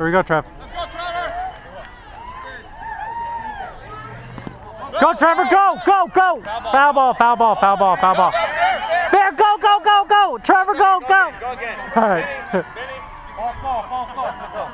Here we go, Trev. Go, go, Trevor, go, go, go. Foul ball, foul ball, foul ball, foul ball. There, go, go, go, go. Trevor, go, go. All right. False ball, false ball.